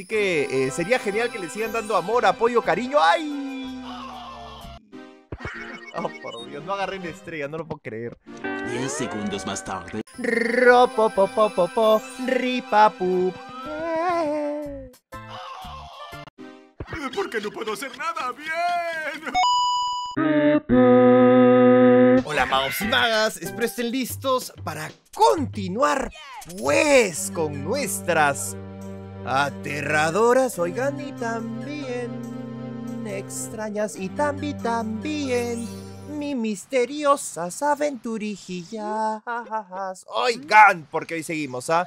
Así que eh, sería genial que le sigan dando amor, apoyo, cariño. ¡Ay! Oh, por Dios, no agarré la estrella, no lo puedo creer. 10 segundos más tarde. Ropopopopopo, ripapu. ¿Por qué no puedo hacer nada bien? Hola magos y magas, espero estén listos para continuar pues con nuestras aterradoras, oigan y también extrañas y también también mi misteriosas aventurijillas. Oigan, porque hoy seguimos, ¿ah?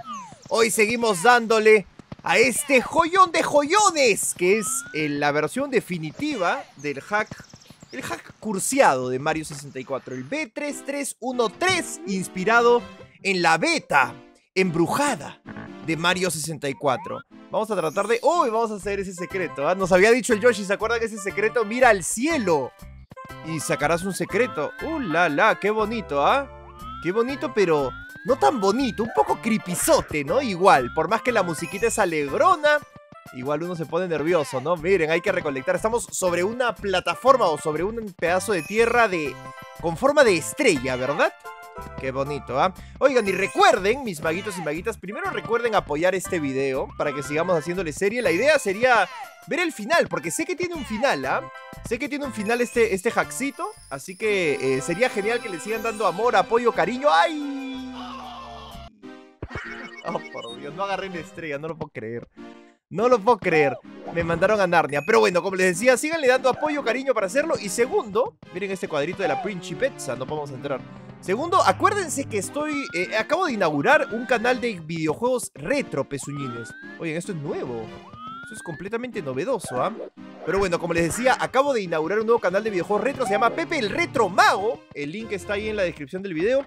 Hoy seguimos dándole a este joyón de joyones, que es eh, la versión definitiva del hack el hack cursiado de Mario 64, el B3313, inspirado en la beta embrujada de Mario 64. Vamos a tratar de... ¡Uy! vamos a hacer ese secreto. ¿ah? Nos había dicho el Yoshi, ¿se acuerdan que ese secreto? Mira al cielo y sacarás un secreto. ¡Uh, la, la! ¡Qué bonito, ah! ¡Qué bonito, pero no tan bonito! Un poco creepizote, ¿no? Igual, por más que la musiquita es alegrona, igual uno se pone nervioso, ¿no? Miren, hay que recolectar. Estamos sobre una plataforma o sobre un pedazo de tierra de con forma de estrella, ¿verdad? Qué bonito, ¿ah? Oigan, y recuerden, mis maguitos y maguitas, primero recuerden apoyar este video para que sigamos haciéndole serie. La idea sería ver el final, porque sé que tiene un final, ¿ah? Sé que tiene un final este, este así que eh, sería genial que le sigan dando amor, apoyo, cariño. ¡Ay! Oh, por Dios, no agarré la estrella, no lo puedo creer. No lo puedo creer. Me mandaron a Narnia. Pero bueno, como les decía, síganle dando apoyo, cariño para hacerlo. Y segundo, miren este cuadrito de la Principessa, no podemos entrar. Segundo, acuérdense que estoy... Eh, acabo de inaugurar un canal de videojuegos retro, pezuñines. Oigan, esto es nuevo. Esto es completamente novedoso, ¿ah? Pero bueno, como les decía, acabo de inaugurar un nuevo canal de videojuegos retro. Se llama Pepe el Retro Mago. El link está ahí en la descripción del video.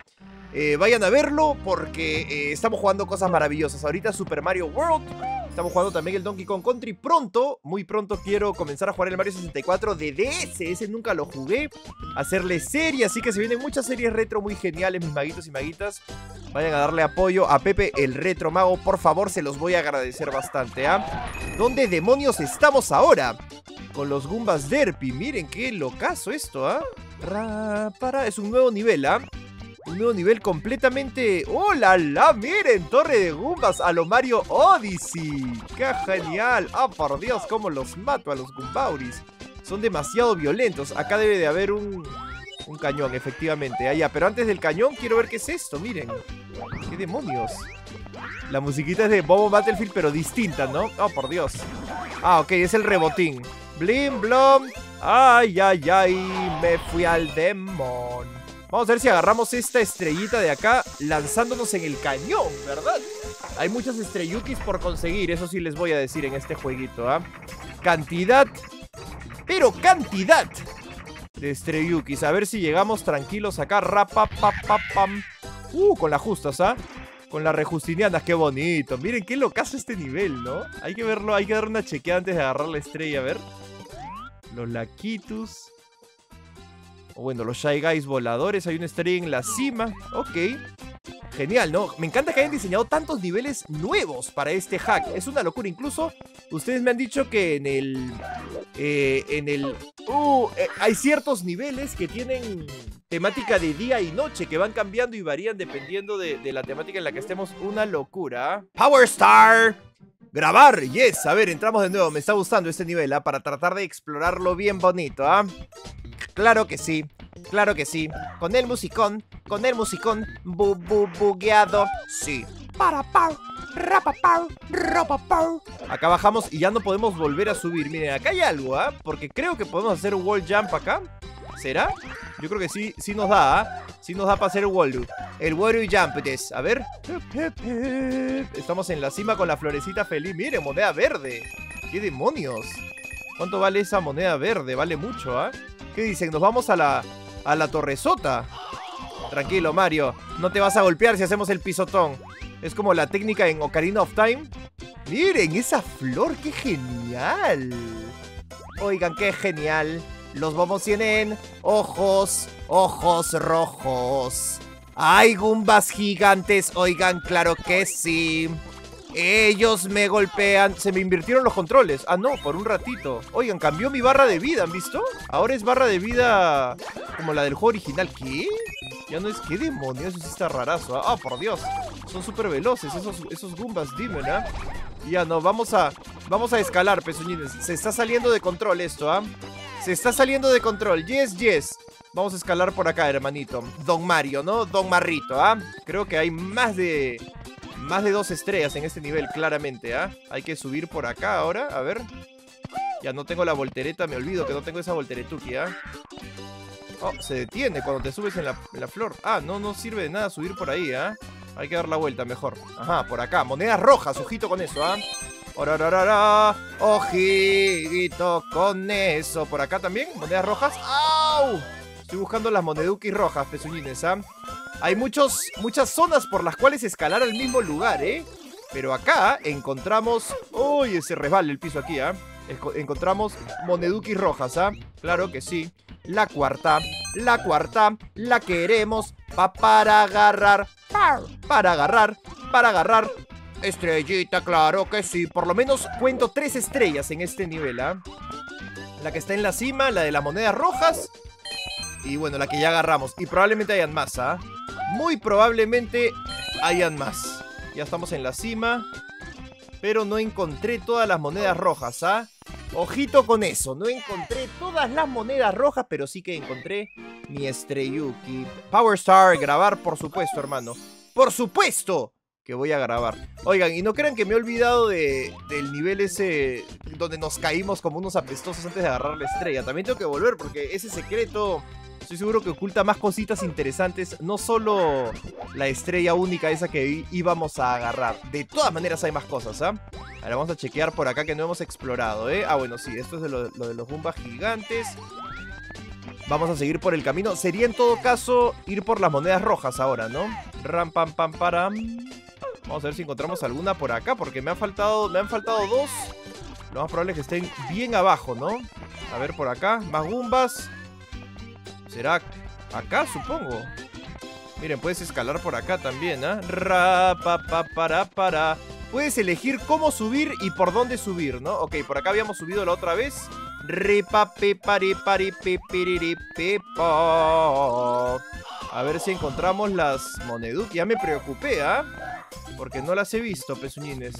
Eh, vayan a verlo porque eh, estamos jugando cosas maravillosas. Ahorita Super Mario World Estamos jugando también el Donkey Kong Country. Pronto, muy pronto quiero comenzar a jugar el Mario 64 de DS. Ese nunca lo jugué. Hacerle serie, así que se vienen muchas series retro muy geniales, mis maguitos y maguitas. Vayan a darle apoyo a Pepe el Retro Mago. Por favor, se los voy a agradecer bastante, ¿ah? ¿Dónde demonios estamos ahora? Con los Goombas Derpy. Miren qué locazo esto, ¿ah? Para... Es un nuevo nivel, ¿ah? Nuevo nivel completamente... ¡Oh, la, la! Miren, Torre de Goombas a lo Mario Odyssey. ¡Qué genial! ¡Ah, por Dios, cómo los mato a los Goombauris! Son demasiado violentos. Acá debe de haber un... Un cañón, efectivamente. Allá, pero antes del cañón quiero ver qué es esto, miren. ¿Qué demonios? La musiquita es de Bobo Battlefield, pero distinta, ¿no? Oh, por Dios. Ah, ok, es el rebotín. Blim, blom. Ay, ay, ay, me fui al demon. Vamos a ver si agarramos esta estrellita de acá lanzándonos en el cañón, ¿verdad? Hay muchas estrellukis por conseguir, eso sí les voy a decir en este jueguito, ¿ah? Cantidad, pero cantidad de estrellukis. A ver si llegamos tranquilos acá. Rapapapapam. Uh, con las justas, ¿ah? Con las rejustinianas, qué bonito. Miren qué locazo este nivel, ¿no? Hay que verlo, hay que dar una chequeada antes de agarrar la estrella, a ver. Los Laquitus. O bueno, los Shy Guys voladores. Hay una estrella en la cima. Ok. Genial, ¿no? Me encanta que hayan diseñado tantos niveles nuevos para este hack. Es una locura. Incluso ustedes me han dicho que en el... Eh, en el... Uh, eh, hay ciertos niveles que tienen temática de día y noche que van cambiando y varían dependiendo de, la temática en la que estemos. Una locura. Power Star. Grabar, yes. A ver, entramos de nuevo. Me está gustando este nivel, ¿ah? Para tratar de explorarlo bien bonito, ¿ah? Claro que sí, claro que sí. Con el musicón, con el musicón bu, bu bugueado. Sí. Para pau, rapa pau, ropa pau. Acá bajamos y ya no podemos volver a subir. Miren, acá hay algo, ¿ah? Porque creo que podemos hacer un wall jump acá. ¿Será? Yo creo que sí, sí nos da, ¿ah? Sí nos da para hacer el wall El wall jump, des. A ver. Estamos en la cima con la florecita feliz. Miren, moneda verde. ¿Qué demonios? ¿Cuánto vale esa moneda verde? Vale mucho, ¿ah? ¿Qué dicen? ¿Nos vamos a la, a la torresota? Tranquilo, Mario. No te vas a golpear si hacemos el pisotón. Es como la técnica en Ocarina of Time. Miren, esa flor, qué genial. Oigan, qué genial. Los bombos tienen ojos, ojos rojos. Hay gumbas gigantes, oigan, claro que sí. Ellos me golpean. Se me invirtieron los controles. Ah, no, por un ratito. Oigan, cambió mi barra de vida, ¿han visto? Ahora es barra de vida como la del juego original. ¿Qué? Ya no es... ¿Qué demonios? Eso sí está rarazo. Ah, por Dios. Son súper veloces esos, esos Goombas, dime, ¿ah? Ya no, vamos a... Vamos a escalar, pezuñines. Se está saliendo de control esto, ¿ah? Se está saliendo de control. Yes, yes. Vamos a escalar por acá, hermanito. Don Mario, ¿no? Don Marrito, ¿ah? Creo que hay más de... Más de dos estrellas en este nivel, claramente, ¿ah? Hay que subir por acá ahora, a ver. Ya no tengo la voltereta, me olvido que no tengo esa volteretuki, ¿ah? Oh, se detiene cuando te subes en la, flor. Ah, no, no sirve de nada subir por ahí, ¿ah? Hay que dar la vuelta mejor. Ajá, por acá. Monedas rojas, ojito con eso, ¿ah? Ojito con eso. Por acá también, monedas rojas. ¡Au! Estoy buscando las monedukis rojas, pezuñines, ¿ah? Hay muchos, muchas zonas por las cuales escalar al mismo lugar, ¿eh? Pero acá encontramos... ¡Uy! ese resbala el piso aquí, ¿ah? Encontramos monedukis rojas, ¿ah? Claro que sí. La cuarta, la cuarta, la queremos pa para agarrar, para agarrar, para agarrar. Estrellita, claro que sí. Por lo menos cuento tres estrellas en este nivel, ¿ah? La que está en la cima, la de las monedas rojas. Y bueno, la que ya agarramos. Y probablemente hayan más, ¿ah? Muy probablemente hayan más. Ya estamos en la cima. Pero no encontré todas las monedas rojas, ¿ah? Ojito con eso, no encontré todas las monedas rojas, pero sí que encontré mi Estreyuki. Power Star, grabar, por supuesto, hermano. ¡Por supuesto! que voy a grabar. Oigan, y no crean que me he olvidado de, del nivel ese donde nos caímos como unos apestosos antes de agarrar la estrella. También tengo que volver porque ese secreto Estoy seguro que oculta más cositas interesantes, no solo la estrella única esa que íbamos a agarrar. De todas maneras hay más cosas, ¿ah? Ahora vamos a chequear por acá que no hemos explorado, ¿eh? Ah, bueno, sí, esto es lo, de los bombas gigantes. Vamos a seguir por el camino. Sería en todo caso ir por las monedas rojas ahora, ¿no? Ram, pam, pam, param. Vamos a ver si encontramos alguna por acá, porque me, ha faltado, me han faltado dos. Lo más probable es que estén bien abajo, ¿no? A ver por acá, más gumbas. ¿Será acá, supongo? Miren, puedes escalar por acá también, ¿ah? Ra, pa, pa, para. Puedes elegir cómo subir y por dónde subir, ¿no? Ok, por acá habíamos subido la otra vez. Re, A ver si encontramos las moneduk. Ya me preocupé, ¿ah? Porque no las he visto, pezuñines.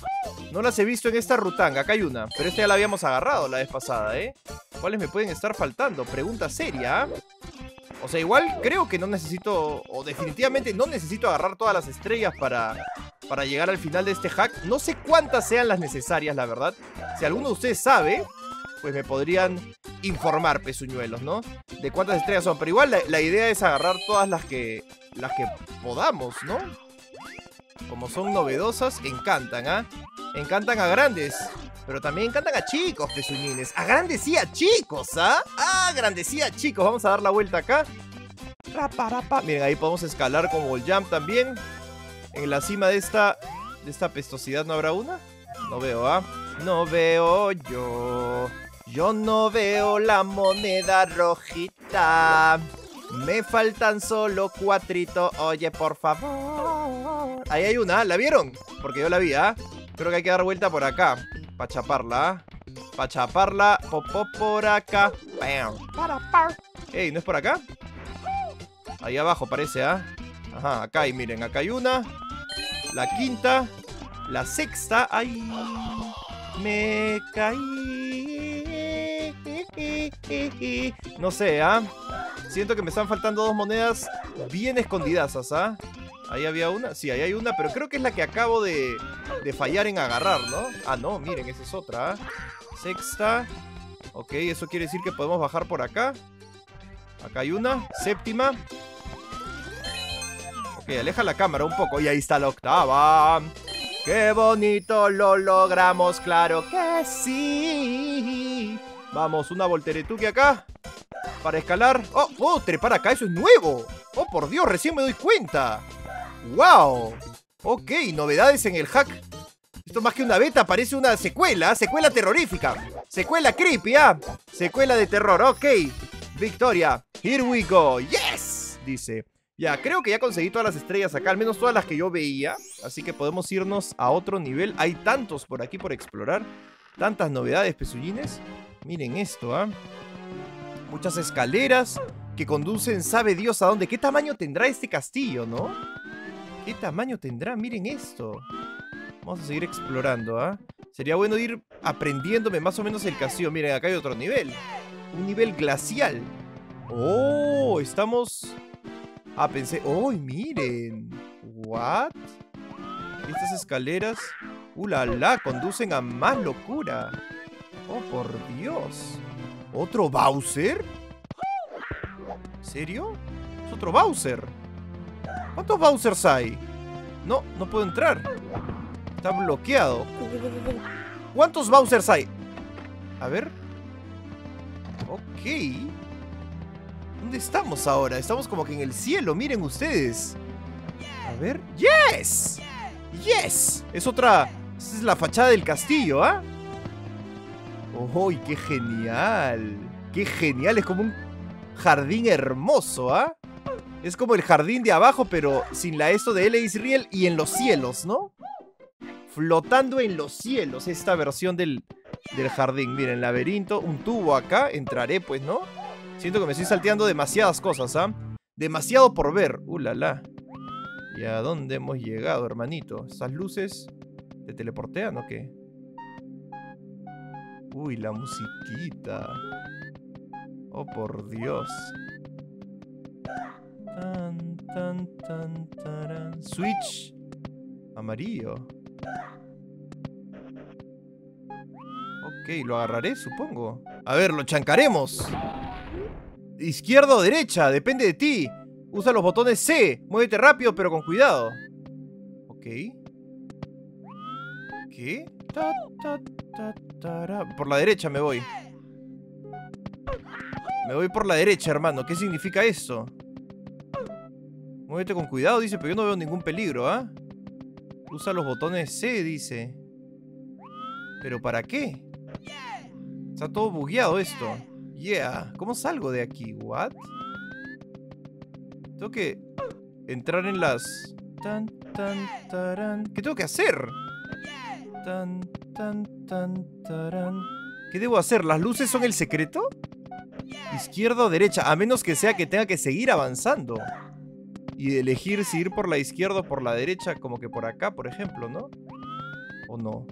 No las he visto en esta rutanga. Acá hay una. Pero esta ya la habíamos agarrado la vez pasada, ¿eh? ¿Cuáles me pueden estar faltando? Pregunta seria. O sea, igual creo que no necesito, o definitivamente no necesito agarrar todas las estrellas para, para llegar al final de este hack. No sé cuántas sean las necesarias, la verdad. Si alguno de ustedes sabe, pues me podrían informar, pezuñuelos, ¿no? De cuántas estrellas son. Pero igual la, idea es agarrar todas las que, las que podamos, ¿no? Como son novedosas, encantan, ¿ah? Encantan a grandes. Pero también encantan a chicos, pezuñines. A grandes y a chicos, ¿ah? A grandes y a chicos. Vamos a dar la vuelta acá. Miren, ahí podemos escalar como el jump también. En la cima de esta, de esta pestosidad, ¿no habrá una? No veo, ¿ah? No veo yo. Yo no veo la moneda rojita. Me faltan solo cuatrito. Oye, por favor. Ahí hay una. ¿La vieron? Porque yo la vi, ¿ah? Creo que hay que dar vuelta por acá. Para chaparla. Para chaparla. Popó por acá. Ey, ¿no es por acá? Ahí abajo parece, ¿ah? Ajá, acá hay, miren, acá hay una. La quinta. La sexta. ¡Ay! Me caí. No sé, ¿ah? Siento que me están faltando dos monedas bien escondidas, ¿ah? Ahí había una. Sí, ahí hay una, pero creo que es la que acabo de, de fallar en agarrar, ¿no? Ah, no, miren, esa es otra. ¿ah? Sexta. Ok, eso quiere decir que podemos bajar por acá. Acá hay una. Séptima. Ok, aleja la cámara un poco. Y ahí está la octava. ¡Qué bonito lo logramos! ¡Claro que sí! Vamos, una volteretuque acá. Para escalar. ¡Oh! ¡Oh! Trepar acá! ¡Eso es nuevo! ¡Oh, por Dios! Recién me doy cuenta. ¡Wow! Ok, novedades en el hack. Esto más que una beta, parece una secuela, secuela terrorífica. Secuela creepy, ¿ah? Secuela de terror, ok. Victoria, here we go. ¡Yes! Dice. Ya, creo que ya conseguí todas las estrellas acá, al menos todas las que yo veía. Así que podemos irnos a otro nivel. Hay tantos por aquí por explorar. Tantas novedades, pezuñines. Miren esto, ¿ah? Muchas escaleras que conducen, sabe Dios a dónde. ¿Qué tamaño tendrá este castillo, no? ¿Qué tamaño tendrá? Miren esto. Vamos a seguir explorando, ¿ah? Sería bueno ir aprendiéndome más o menos el castillo. Miren, acá hay otro nivel. Un nivel glacial. Oh, estamos... Ah, pensé... ¡Oh, miren! ¿What? Estas escaleras... ¡Uh, la, la! Conducen a más locura. ¡Oh, por Dios! ¿Otro Bowser? ¿Serio? Es otro Bowser. ¿Cuántos Bowsers hay? No, no puedo entrar. Está bloqueado. ¿Cuántos Bowsers hay? A ver. Ok. ¿Dónde estamos ahora? Estamos como que en el cielo, miren ustedes. A ver. ¡Yes! ¡Yes! Es otra... Esa es la fachada del castillo, ¿ah? ¡Oh, qué genial! ¡Qué genial! Es como un jardín hermoso, ¿ah? Es como el jardín de abajo, pero sin la esto de L. Israel y en los cielos, ¿no? Flotando en los cielos esta versión del, del jardín. Miren, laberinto, un tubo acá. Entraré, pues, ¿no? Siento que me estoy salteando demasiadas cosas, ¿ah? Demasiado por ver. Uh, la, la. ¿Y a dónde hemos llegado, hermanito? ¿Esas luces te teleportean o qué? Uy, la musiquita. Oh, por Dios. Tan, tan, tan, taran. Switch amarillo. Ok, lo agarraré, supongo. A ver, lo chancaremos. Izquierda o derecha, depende de ti. Usa los botones C. Muévete rápido, pero con cuidado. Ok. ¿Qué? Por la derecha me voy. Me voy por la derecha, hermano. ¿Qué significa eso? Muévete con cuidado, dice, pero yo no veo ningún peligro, ¿ah? Usa los botones C, dice. ¿Pero para qué? Está todo bugueado esto. Yeah. ¿Cómo salgo de aquí? What? Tengo que entrar en las... Tan, tan. ¿Qué tengo que hacer? Tan, tan, tan, taran. ¿Qué debo hacer? ¿Las luces son el secreto? Izquierda o derecha, a menos que sea que tenga que seguir avanzando. Y elegir si ir por la izquierda o por la derecha, como que por acá, por ejemplo, ¿no? ¿O no?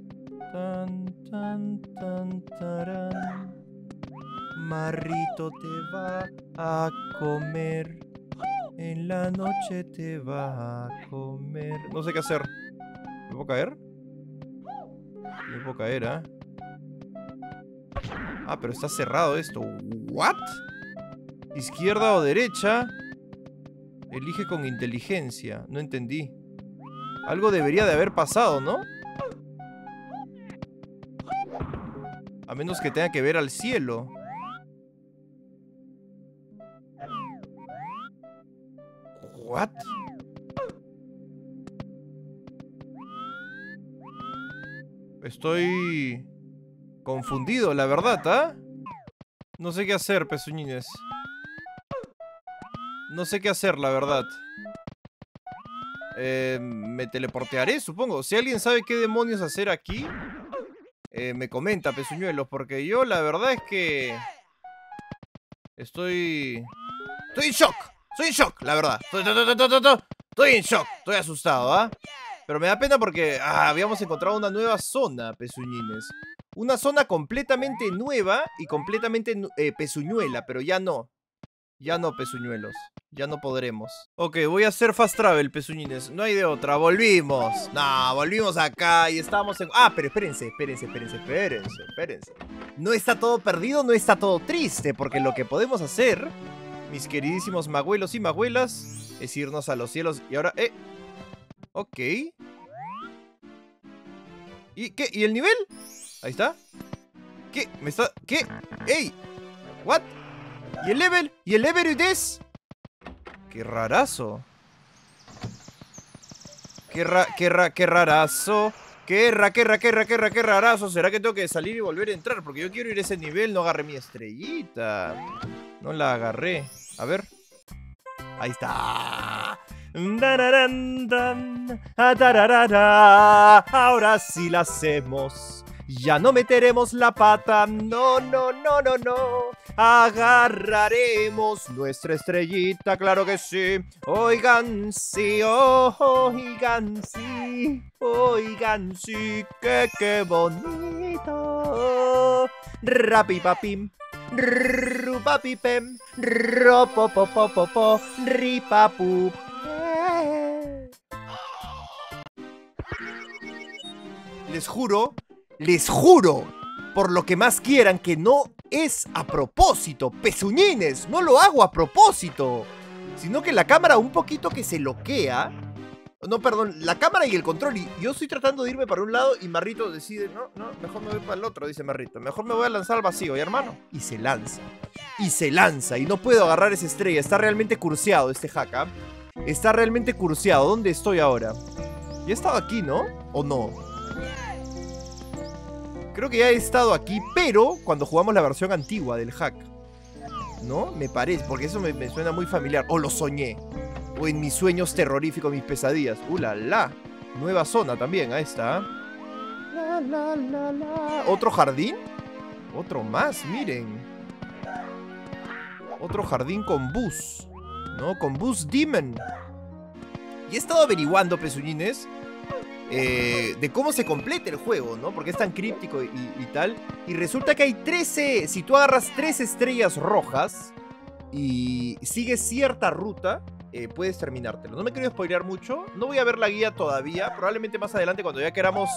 Tan, tan, tan, taran. Marrito te va a comer. En la noche te va a comer. No sé qué hacer. ¿Me puedo caer? Me puedo caer, ¿ah? Ah, pero está cerrado esto. ¿What? ¿Izquierda o derecha? Elige con inteligencia. No entendí. Algo debería de haber pasado, ¿no? A menos que tenga que ver al cielo. What? Estoy confundido, la verdad, ¿ah? No sé qué hacer, pezuñines. No sé qué hacer, la verdad. Eh, me teleportearé, supongo. Si alguien sabe qué demonios hacer aquí, eh, me comenta, pezuñuelos, porque yo la verdad es que... Estoy... Estoy en shock. Estoy en shock, la verdad. Estoy, en shock. Estoy asustado, ¿ah? Pero me da pena porque ah, habíamos encontrado una nueva zona, pezuñines. Una zona completamente nueva y completamente eh, pezuñuela, pero ya no. Ya no, pezuñuelos. Ya no podremos. Ok, voy a hacer fast travel, pezuñines. No hay de otra. Volvimos. No, volvimos acá y estamos en... Ah, pero espérense, espérense, espérense, espérense, espérense. No está todo perdido, no está todo triste, porque lo que podemos hacer mis queridísimos magüelos y magüelas, es irnos a los cielos. Y ahora, eh. Ok. ¿Y qué? ¿Y el nivel? Ahí está. ¿Qué? ¿Me está...? ¿Qué? ¡Ey! ¿What? ¿Y el level? ¿Y el level es? ¡Qué rarazo! ¡Qué, ra qué, ra qué rarazo! ¡Qué ra, qué ra, qué ra, qué ra, qué rarazo! ¿Será que tengo que salir y volver a entrar? Porque yo quiero ir a ese nivel, no agarré mi estrellita. No la agarré. A ver. Ahí está. Ahora sí la hacemos. Ya no meteremos la pata. No, no, no, no, no. Agarraremos nuestra estrellita, claro que sí. Oigan, sí, oh, oigan, sí. Oigan, sí, que qué bonito. Rapi papim. Rupapipem, ropopopopopo, ripapu. Les juro, les juro, por lo que más quieran, que no es a propósito. Pezuñines, no lo hago a propósito. Sino que la cámara un poquito que se loquea. No, perdón, la cámara y el control. Y yo estoy tratando de irme para un lado y Marrito decide, no, no, mejor me voy para el otro, dice Marrito. Mejor me voy a lanzar al vacío, ¿y hermano? Y se lanza. Y se lanza. Y no puedo agarrar esa estrella. Está realmente curseado este hack. ¿ah? Está realmente curseado. ¿Dónde estoy ahora? Ya he estado aquí, ¿no? ¿O no? Creo que ya he estado aquí, pero cuando jugamos la versión antigua del hack. ¿No? Me parece, porque eso me, suena muy familiar. O lo soñé. O en mis sueños terroríficos, mis pesadillas. ¡Uh, la, la! Nueva zona también, ahí está. La, la, la, la. ¿Otro jardín? Otro más, miren. Otro jardín con bus. ¿No? Con bus Demon. Y he estado averiguando, pezuñines, eh, de cómo se completa el juego, ¿no? Porque es tan críptico y, y tal. Y resulta que hay 13. Si tú agarras 3 estrellas rojas y sigues cierta ruta, eh, puedes terminártelo. No me quiero spoilear mucho. No voy a ver la guía todavía. Probablemente más adelante, cuando ya queramos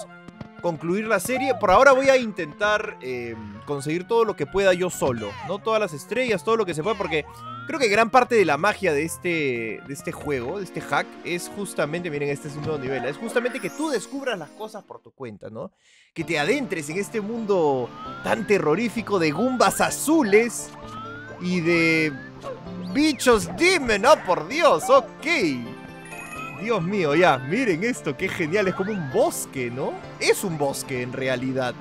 concluir la serie. Por ahora voy a intentar eh, conseguir todo lo que pueda yo solo. No todas las estrellas, todo lo que se pueda, porque creo que gran parte de la magia de este, de este juego, de este hack, es justamente, miren, este es un nuevo nivel, es justamente que tú descubras las cosas por tu cuenta, ¿no? Que te adentres en este mundo tan terrorífico de gumbas azules y de bichos dime, no, por Dios, ok. Dios mío, ya, miren esto, qué genial, es como un bosque, ¿no? Es un bosque en realidad.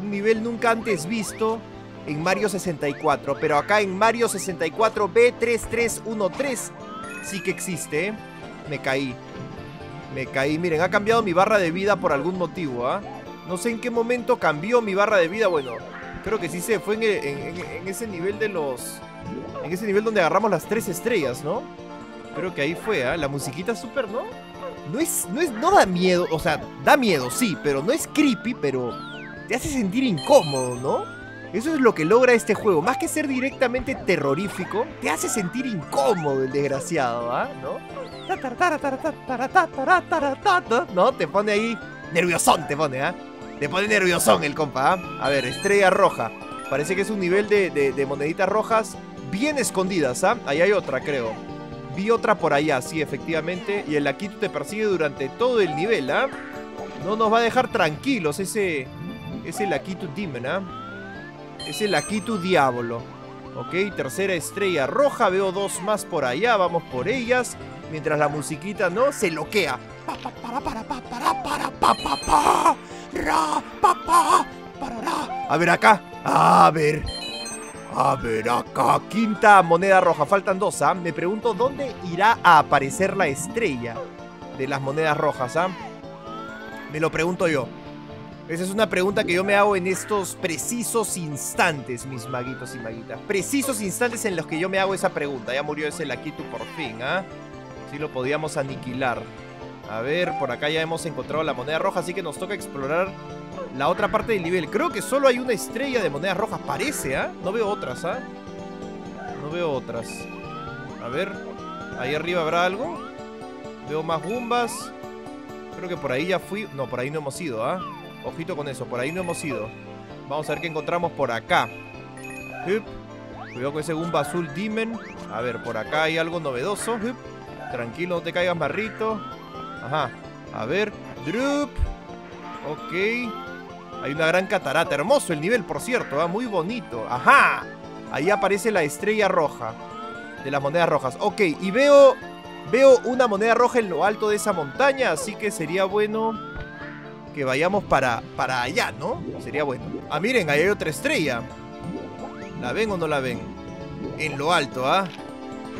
Un nivel nunca antes visto en Mario 64, pero acá en Mario 64 B3313 sí que existe, ¿eh? Me caí. Me caí, miren, ha cambiado mi barra de vida por algún motivo, ¿ah? No sé en qué momento cambió mi barra de vida, bueno, creo que sí se fue en, en, en ese nivel de los... En ese nivel donde agarramos las tres estrellas, ¿no? Creo que ahí fue, ¿ah? La musiquita súper, ¿no? No es, no es, no da miedo, o sea, da miedo, sí, pero no es creepy, pero te hace sentir incómodo, ¿no? Eso es lo que logra este juego. Más que ser directamente terrorífico, te hace sentir incómodo el desgraciado, ¿ah? ¿No? ¿No? Te pone ahí nerviosón, te pone, ¿ah? Te pone nerviosón el compa, ¿ah? A ver, estrella roja. Parece que es un nivel de, de moneditas rojas bien escondidas, ¿ah? Ahí hay otra, creo. Vi otra por allá, sí, efectivamente. Y el Lakitu te persigue durante todo el nivel, ¿ah? No nos va a dejar tranquilos ese, ese Lakitu Demon, ¿ah? Ese Lakitu Diablo. Ok, tercera estrella roja. Veo dos más por allá. Vamos por ellas. Mientras la musiquita, ¿no? Se loquea. A ver acá. A ver. A ver acá, quinta moneda roja, faltan dos, ¿ah? Me pregunto dónde irá a aparecer la estrella de las monedas rojas, ¿ah? Me lo pregunto yo. Esa es una pregunta que yo me hago en estos precisos instantes, mis maguitos y maguitas. Precisos instantes en los que yo me hago esa pregunta. Ya murió ese Lakitu por fin, ¿ah? Sí lo podíamos aniquilar. A ver, por acá ya hemos encontrado la moneda roja, así que nos toca explorar la otra parte del nivel. Creo que solo hay una estrella de monedas rojas. Parece, ¿ah? No veo otras, ¿ah? No veo otras. A ver. Ahí arriba habrá algo. Veo más gumbas. Creo que por ahí ya fui. No, por ahí no hemos ido, ¿ah? Ojito con eso. Por ahí no hemos ido. Vamos a ver qué encontramos por acá. Cuidado con ese gumba azul Demon. A ver, por acá hay algo novedoso. Tranquilo, no te caigas, marrito. Ajá. A ver. Drup. Ok. Hay una gran catarata. Hermoso el nivel, por cierto. ¿eh? Muy bonito. ¡Ajá! Ahí aparece la estrella roja. De las monedas rojas. Ok, y veo... Veo una moneda roja en lo alto de esa montaña. Así que sería bueno... Que vayamos para, para allá, ¿no? Sería bueno. Ah, miren, ahí hay otra estrella. ¿La ven o no la ven? En lo alto, ¿ah?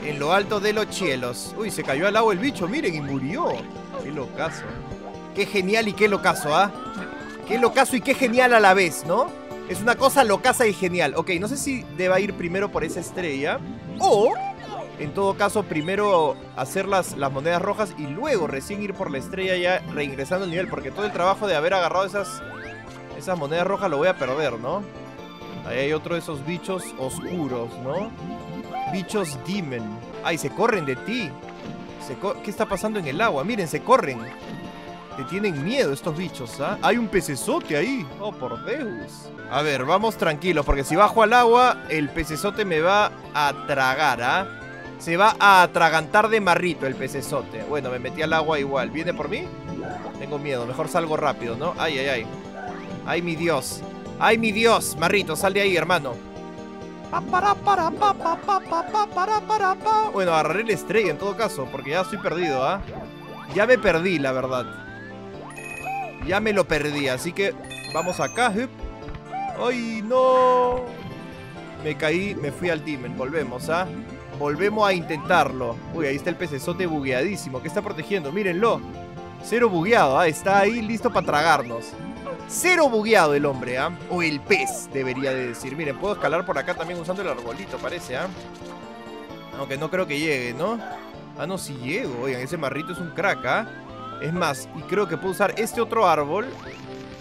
En lo alto de los cielos. Uy, se cayó al agua el bicho, miren, y murió. Qué locazo. Qué genial y qué locazo, ¿ah? Qué locazo y qué genial a la vez, ¿no? Es una cosa locaza y genial. Ok, no sé si deba ir primero por esa estrella. O, en todo caso, primero hacer las, las monedas rojas y luego recién ir por la estrella ya reingresando el nivel. Porque todo el trabajo de haber agarrado esas, esas monedas rojas lo voy a perder, ¿no? Ahí hay otro de esos bichos oscuros, ¿no? Bichos demon. Ay, se corren de ti. ¿Qué está pasando en el agua? Miren, se corren. Te tienen miedo estos bichos, ¿ah? Hay un pecesote ahí. Oh, por Deus. A ver, vamos tranquilos, porque si bajo al agua, el pecesote me va a tragar, ¿ah? Se va a atragantar de marrito el pecesote. Bueno, me metí al agua igual. ¿Viene por mí? Tengo miedo. Mejor salgo rápido, ¿no? Ay, ay, ay. Ay, mi Dios. Ay, mi Dios. Marrito, sal de ahí, hermano. Bueno, agarraré la estrella en todo caso, porque ya estoy perdido, ¿ah? Ya me perdí, la verdad. Ya me lo perdí, así que vamos acá. ¡Ay, no! Me caí, me fui al Demon. Volvemos, ¿ah? Volvemos a intentarlo. Uy, ahí está el pecesote bugueadísimo. ¿Qué está protegiendo? Mírenlo. Cero bugueado, ¿ah? Está ahí listo para tragarnos. Cero bugueado el hombre, ¿ah? O el pez, debería de decir. Miren, puedo escalar por acá también usando el arbolito, parece, ¿ah? Aunque no creo que llegue, ¿no? Ah, no, sí llego. Oigan, ese marrito es un crack, ¿ah? Es más, y creo que puedo usar este otro árbol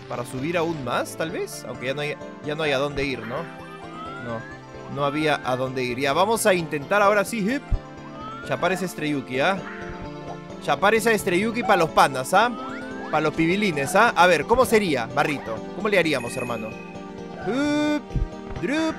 para subir aún más, tal vez. Aunque ya no hay, ya no hay a dónde ir, ¿no? No, no había a dónde ir. Ya, vamos a intentar ahora sí, hip. Chapar ese estreyuki, ¿ah? Chapar esa estreyuki para los pandas, ¿ah? Para los pibilines, ¿ah? A ver, ¿cómo sería, Barrito? ¿Cómo le haríamos, hermano? drup.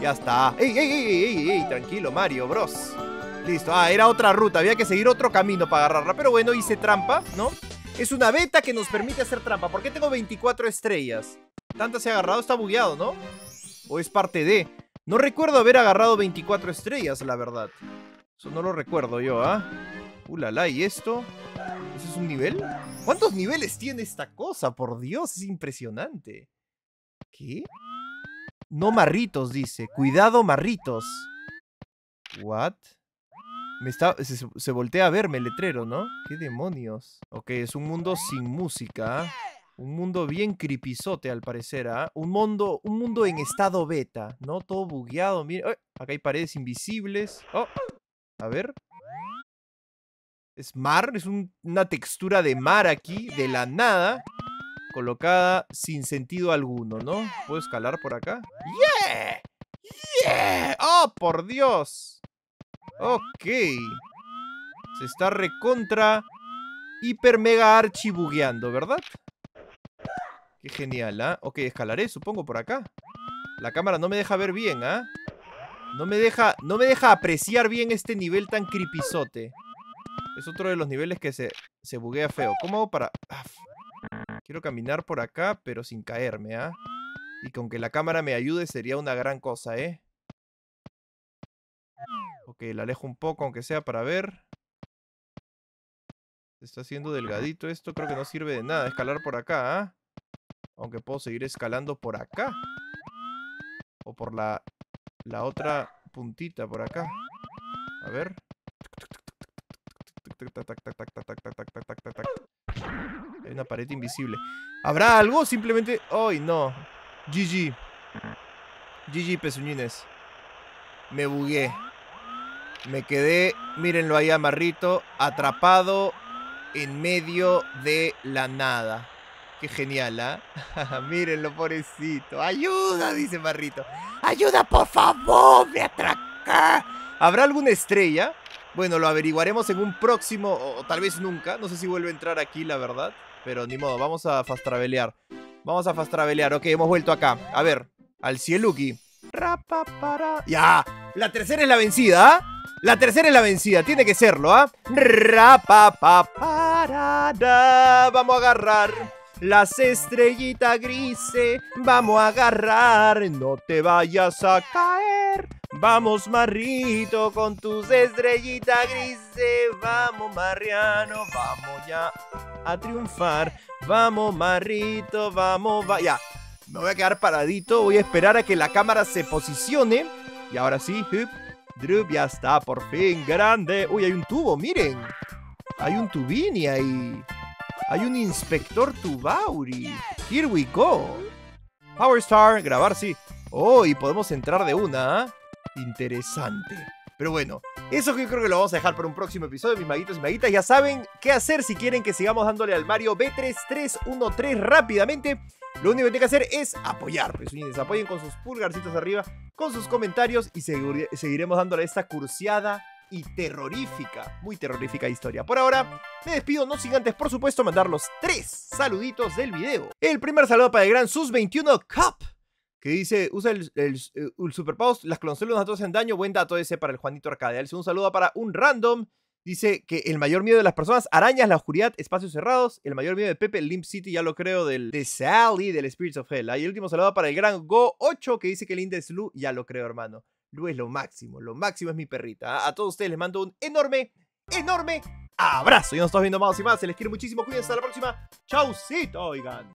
Ya está. ¡Ey, ey, ey, ey, ey! Tranquilo, Mario, bros. Listo. Ah, era otra ruta. Había que seguir otro camino para agarrarla. Pero bueno, hice trampa, ¿no? Es una beta que nos permite hacer trampa. ¿Por qué tengo 24 estrellas? Tanta se ha agarrado, está bugueado, ¿no? ¿O es parte de...? No recuerdo haber agarrado 24 estrellas, la verdad. Eso no lo recuerdo yo, ¿ah? Ulala, ¿y esto? ¿Ese es un nivel? ¿Cuántos niveles tiene esta cosa? Por Dios, es impresionante. ¿Qué? No marritos, dice. Cuidado, marritos. ¿What? Me está, se, voltea a verme el letrero, ¿no? ¿Qué demonios? Ok, es un mundo sin música. Un mundo bien creepizote al parecer, ¿ah? Un mundo, un mundo en estado beta, ¿no? Todo bugueado. Acá hay paredes invisibles. Oh, a ver. Es mar, es una textura de mar aquí, de la nada, colocada sin sentido alguno, ¿no? ¿Puedo escalar por acá? ¡Yeah! ¡Yeah! ¡Oh, por Dios! Ok. Se está recontra hiper mega archibugueando, ¿verdad? Qué genial, ¿ah? Ok, escalaré, supongo, por acá. La cámara no me deja ver bien, ¿ah? No me deja, no me deja apreciar bien este nivel tan creepizote. Es otro de los niveles que se, se buguea feo. ¿Cómo hago para...? Quiero caminar por acá, pero sin caerme, ¿ah? Y con que la cámara me ayude sería una gran cosa, ¿eh? Ok, la alejo un poco, aunque sea para ver. Se está haciendo delgadito esto. Creo que no sirve de nada escalar por acá, ¿ah? Aunque puedo seguir escalando por acá. O por la, la otra puntita por acá. A ver. Hay una pared invisible. ¿Habrá algo? Simplemente... ¡Ay, no! GG. GG, pezuñines. Me bugué. Me quedé, mírenlo ahí amarrito, atrapado en medio de la nada. Qué genial, ¿ah? mírenlo, pobrecito. ¡Ayuda! Dice Marrito. ¡Ayuda, por favor! ¡Me atraca! ¿Habrá alguna estrella? Bueno, lo averiguaremos en un próximo, o tal vez nunca. No sé si vuelve a entrar aquí, la verdad. Pero ni modo, vamos a fast travelear. Vamos a fast travelear. Ok, hemos vuelto acá. A ver, al Cieluki. Ya, la tercera es la vencida, ¿ah? La tercera es la vencida, tiene que serlo, ¿ah? Vamos a agarrar las estrellitas grises. Vamos a agarrar, no te vayas a caer. Vamos, Marrito, con tus estrellitas grises. Vamos, Mariano, vamos ya a triunfar. Vamos, Marrito, vamos, vaya. Me voy a quedar paradito, voy a esperar a que la cámara se posicione. Y ahora sí, Drup ya está, por fin, grande. Uy, hay un tubo, miren. Hay un tubini ahí. Hay un inspector tubauri. Here we go. Power Star, grabar, sí. Oh, y podemos entrar de una. Interesante. Pero bueno, eso creo que lo vamos a dejar para un próximo episodio, mis maguitos y maguitas. Ya saben qué hacer si quieren que sigamos dándole al Mario B3313 rápidamente. Lo único que tienen que hacer es apoyar, pues, apoyen con sus pulgarcitos arriba, con sus comentarios y seguiremos dándole esta cursiada y terrorífica, muy terrorífica historia. Por ahora, me despido, no sin antes, por supuesto, mandar los tres saluditos del video. El primer saludo para el gran Sus21 Cup, que dice, usa el, el, el las cloncelulas a todos en daño, buen dato ese para el Juanito Arcadia. El segundo saludo para un random, dice que el mayor miedo de las personas, arañas, la oscuridad, espacios cerrados. El mayor miedo de Pepe, Limp City, ya lo creo, del, de Sally, del Spirits of Hell. Y el último saludo para el gran Go8, que dice que el Index Lu, ya lo creo, hermano. Lu es lo máximo, lo máximo es mi perrita. A todos ustedes les mando un enorme, enorme abrazo. Y nos estamos viendo más y más. Se les quiere muchísimo. Cuídense. Hasta la próxima. Chaucito, oigan.